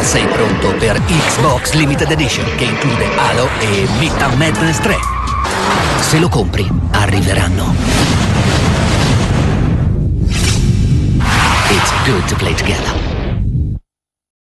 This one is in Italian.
Ora sei pronto per Xbox Limited Edition che include Halo e Midtown Madness 3. Se lo compri, arriveranno. It's good to play together.